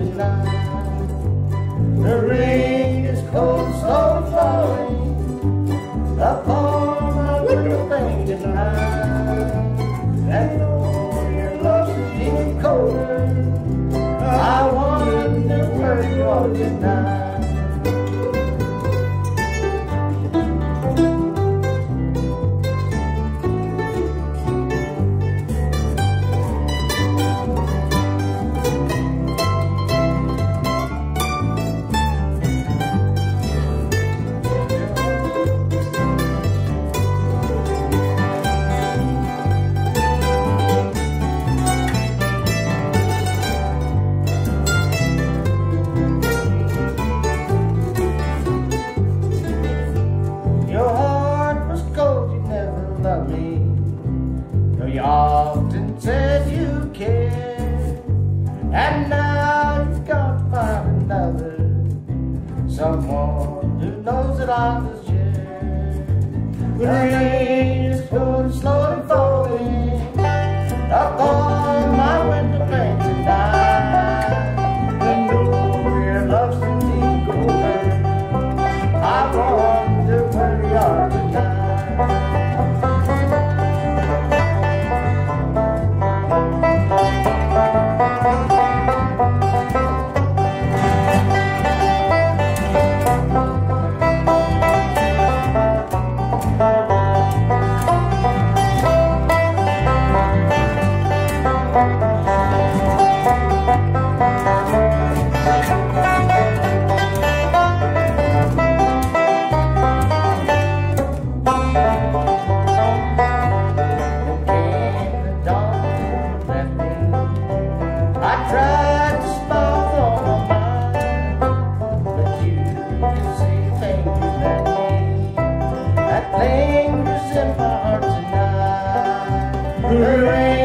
tonight. The rain is cold slowly falling upon my window pane tonight. And though your love's getting colder, I wonder where you are tonight. Who knows that I was yours. The rain is slowly falling. rain.